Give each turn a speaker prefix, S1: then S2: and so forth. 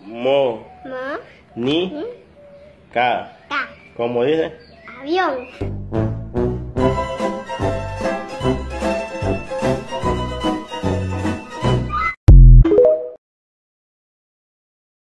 S1: Mo.
S2: Mo.
S1: Ni.
S2: Ni.
S1: Ca.
S2: Ca.
S1: ¿Cómo dice?
S2: Avión.